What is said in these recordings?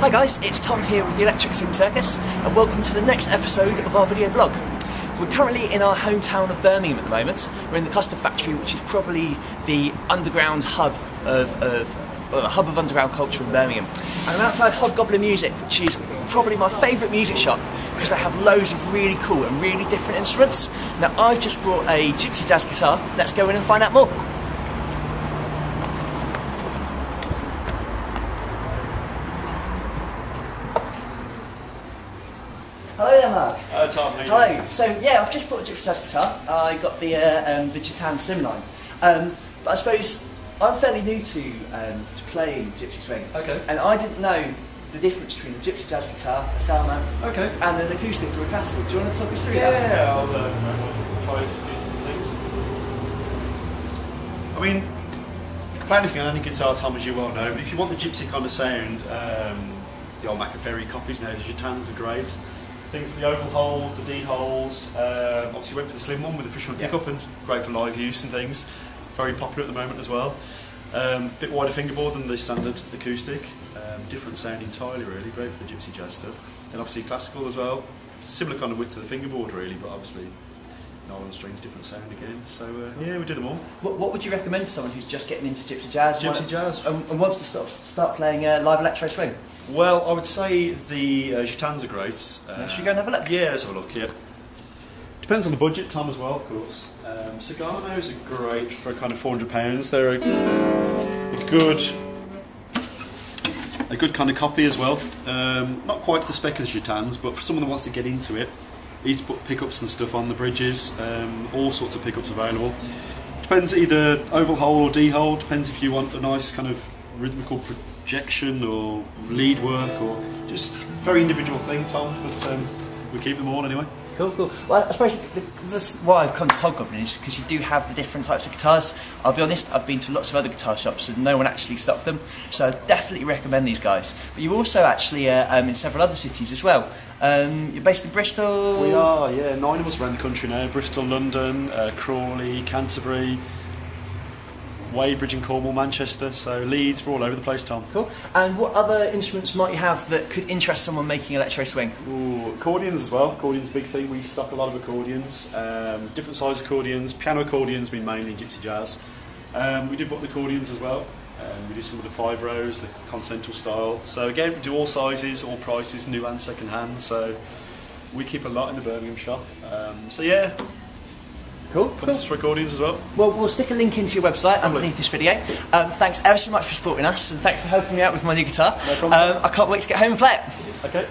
Hi guys, it's Tom here with the Electric Swing Circus and welcome to the next episode of our video blog. We're currently in our hometown of Birmingham at the moment. We're in the Custard Factory which is probably the underground hub of, of well, the hub of underground culture in Birmingham. And I'm outside Hobgoblin Music which is probably my favourite music shop because they have loads of really cool and really different instruments. Now I've just brought a gypsy jazz guitar, let's go in and find out more. Hello there Mark. Hello Tom, Hello. So yeah, I've just bought a gypsy jazz guitar. I got the uh, um, the Gitane Slimline. Um, but I suppose I'm fairly new to um, to playing gypsy swing. Okay. And I didn't know the difference between a gypsy jazz guitar, a Selmer, Okay. and an acoustic or a classical. Do you want to talk us through that? Yeah, I'll, uh, I'll try some things. I mean, you can play anything on any guitar, Tom, as you well know, but if you want the gypsy kind of sound, um, the old Maccaferri copies now, the Gitanes are great. Things for the oval holes, the D holes, um, obviously went for the slim one with the Fishman Yeah. pickup and great for live use and things. Very popular at the moment as well. Um, bit wider fingerboard than the standard acoustic. Um, different sound entirely really, great for the gypsy jazz stuff. Then obviously classical as well. Similar kind of width to the fingerboard really, but obviously no on the strings, different sound again. So uh, yeah, we do them all. What, what would you recommend to someone who's just getting into gypsy jazz? Gypsy jazz. And, and wants to start, start playing uh, live electro swing? Well, I would say the uh, are great. Uh, should we go and have a look? Yeah, let's have a look. Yeah. Depends on the budget, Tom, as well, of course. Um, Ciganos are great for kind of four hundred pounds. They're a, a good, a good kind of copy as well. Um, not quite to the spec of the Gitanes, but for someone that wants to get into it, he used to put pickups and stuff on the bridges. Um, all sorts of pickups available. Depends either oval hole or D hole. Depends if you want a nice kind of rhythmical projection or lead work or just very individual thing, Tom. But um, we keep them all anyway. Cool, cool. Well, I suppose the, this, why I've come to Hobgoblin is because you do have the different types of guitars. I'll be honest, I've been to lots of other guitar shops and no one actually stocked them, so I definitely recommend these guys. But you're also actually uh, um, in several other cities as well. Um, you're based in Bristol. We are, yeah, nine of us around the country now Bristol, London, uh, Crawley, Canterbury, Weybridge and Cornwall, Manchester. So Leeds, we're all over the place, Tom. Cool. And what other instruments might you have that could interest someone making electro swing? Ooh, accordions as well. Accordions a big thing. We stock a lot of accordions, um, different size accordions. Piano accordions, we mainly in gypsy jazz. Um, we do button accordions as well. Um, we do some of the five rows, the continental style. So again, we do all sizes, all prices, new and second hand. So we keep a lot in the Birmingham shop. Um, so yeah, Cool. come to us for accordions as well. Well, we'll stick a link into your website underneath this video. Um, thanks ever so much for supporting us, and thanks for helping me out with my new guitar. No problem. um, I can't wait to get home and play it. Okay.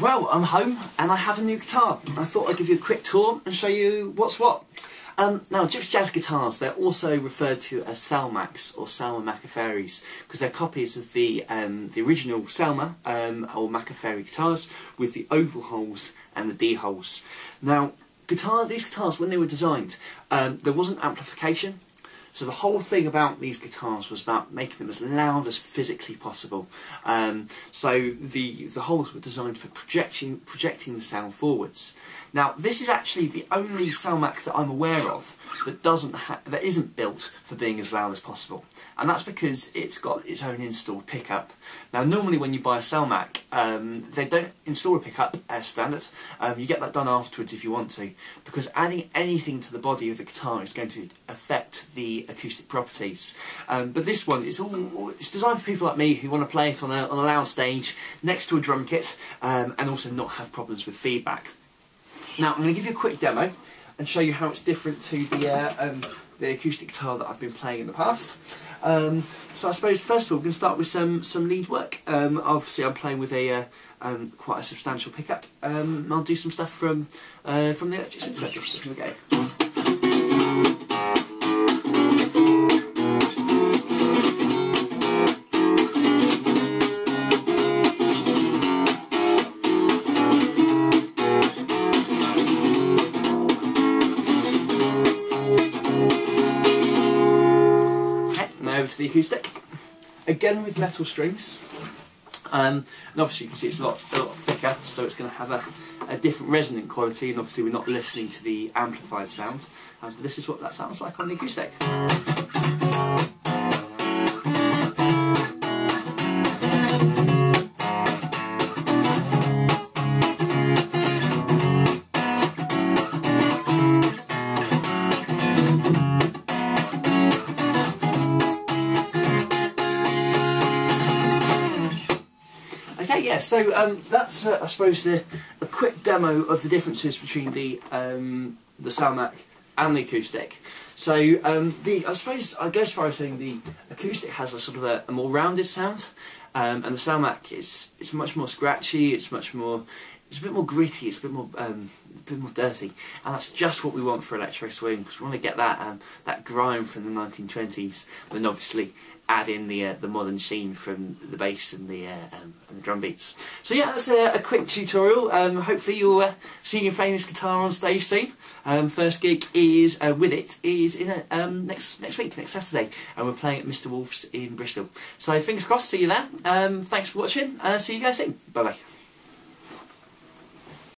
Well, I'm home and I have a new guitar. I thought I'd give you a quick tour and show you what's what. Um, now, gypsy jazz guitars, they're also referred to as Selmacs or Selmer Maccaferris because they're copies of the um, the original Selmer um, or Maccaferri guitars with the oval holes and the D holes. Now, guitar these guitars, when they were designed, um, there wasn't amplification. So the whole thing about these guitars was about making them as loud as physically possible. Um, so the the holes were designed for projecting projecting the sound forwards. Now this is actually the only Selmac that I'm aware of that doesn't ha- that isn't built for being as loud as possible, and that's because it's got its own installed pickup. Now normally when you buy a Selmac, um, they don't install a pickup as standard. Um, you get that done afterwards if you want to, because adding anything to the body of the guitar is going to affect the acoustic properties. Um, but this one, it's all it's designed for people like me who want to play it on a, on a loud stage next to a drum kit, um, and also not have problems with feedback. Now I'm going to give you a quick demo and show you how it's different to the uh, um, the acoustic guitar that I've been playing in the past. Um, so I suppose first of all we're going to start with some some lead work. Um, obviously I'm playing with a uh, um, quite a substantial pickup. Um, I'll do some stuff from uh, from the electric go. The acoustic. Again with metal strings. Um, and obviously you can see it's a lot, a lot thicker, so it's going to have a, a different resonant quality, and obviously we're not listening to the amplified sound. Um, but this is what that sounds like on the acoustic. Yeah. So um, that's uh, I suppose the a quick demo of the differences between the um, the Selmac and the acoustic. So um, the I suppose I go as far as saying the acoustic has a sort of a, a more rounded sound, um, and the Selmac is it's much more scratchy. It's much more it's a bit more gritty. It's a bit more um, a bit more dirty, and that's just what we want for electro swing because we want to get that um, that grime from the 1920s, and obviously add in the uh, the modern sheen from the bass and the uh, um, and the drum beats. So yeah, that's a, a quick tutorial. Um, hopefully you'll uh, see you playing this guitar on stage soon. Um, first gig is uh, with it is in a, um, next next week, next Saturday, and we're playing at Mr Wolf's in Bristol. So fingers crossed, see you there. Thanks for watching. See you guys soon. Bye bye.